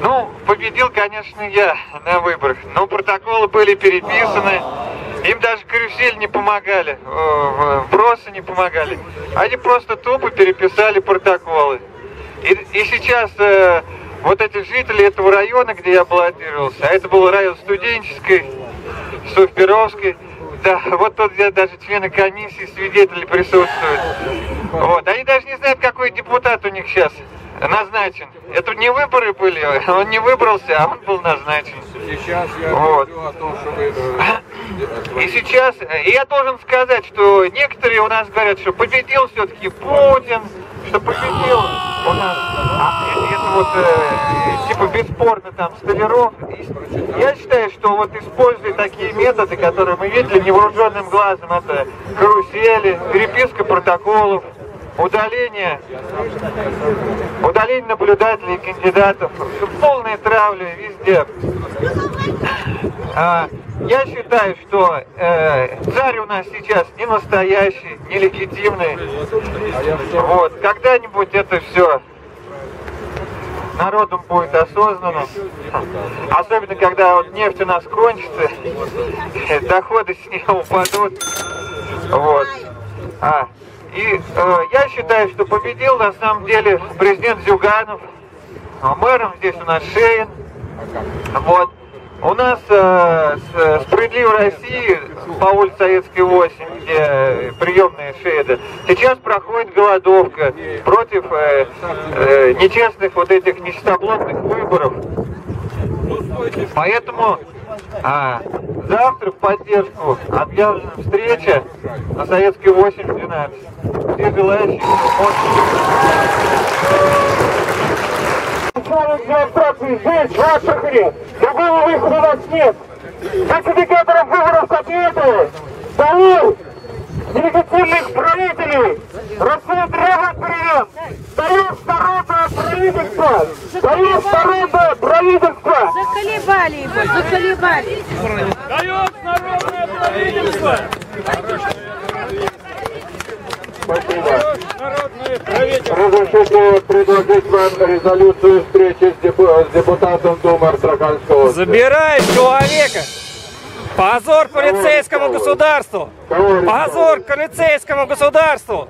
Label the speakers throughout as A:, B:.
A: Ну, победил, конечно, я на выборах. Но протоколы были переписаны. Им даже карусель не помогали, э, вбросы не помогали. Они просто тупо переписали протоколы. И, и сейчас э, вот эти жители этого района, где я баллотировался, а это был район студенческой, Суфперовской, да, вот тут где даже члены комиссии, свидетели присутствуют. Вот, они даже не знают, какой депутат у них сейчас назначен. Это не выборы были, он не выбрался, а он был назначен.
B: Сейчас я
A: Вот.
B: говорю о том, что вы... э,
A: И сейчас, и я должен сказать, что некоторые у нас говорят, что победил все-таки Путин, что победил у нас, а, это, вот э, типа бесспорно там Столяров. Я считаю, что вот используя такие методы, которые мы видели невооруженным глазом, это карусели, переписка протоколов, удаление, удаление наблюдателей кандидатов, полная травля везде. А, я считаю, что э, царь у нас сейчас не настоящий, не легитимный. Вот, когда-нибудь это все народом будет осознанно. Особенно, когда вот нефть у нас кончится, доходы с нее упадут. Вот. А, и э, я считаю, что победил на самом деле президент Зюганов. А мэром здесь у нас Шейн. Вот. У нас э, с- «Справедливая Россия» по улице Советской 8, где приемная Шейда, сейчас проходит голодовка против э, э, нечестных вот этих нечистоплотных выборов. Поэтому а, завтра в поддержку объявлена встреча на Советской 8 в 12. Все желающие
C: Начальник демонстрации здесь, в Астрахани. Другого выхода у нас нет. Фальсификаторов выборов копируют. Долой! Нелегитимных правителей! Россия требует перемен! Союз народное правительство! Союз народное правительство!
D: Заколебали его, заколебали.
C: Спасибо. Разрешите предложить вам резолюцию встречи с, депу- с депутатом Думы Астраханского.
E: Забирай человека! Позор полицейскому государству! Позор полицейскому государству!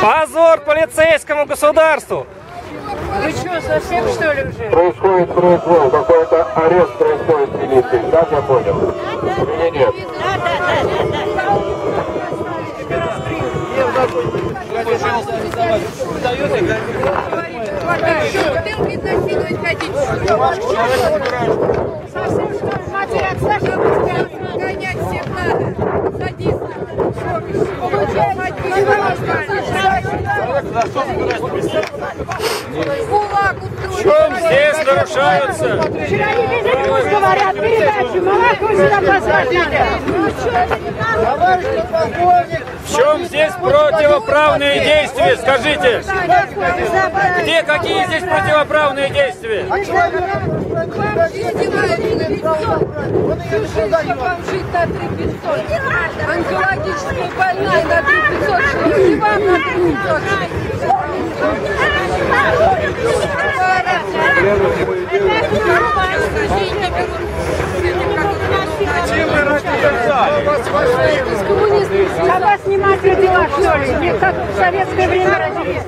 E: Позор полицейскому государству!
D: Вы что, совсем что ли уже?
C: Происходит произвол, какой-то арест происходит в милиции, так я понял? Или нет?
D: Бутылки насиловать хотите? Совсем что ли, матери Кулак устроить.
E: Здесь нарушаются!
D: Вчера не видели, говорят, передачу, молоко сюда посадили.
E: В чем здесь противоправные действия, скажите? Где какие здесь противоправные действия?
D: Вам издеваются на лицо. Всю жизнь, чтобы вам жить на 3500. Онкологическая больная на 3500 жила. И вам на 3500 А вас не мать родила, что ли? Не как в советское время родились.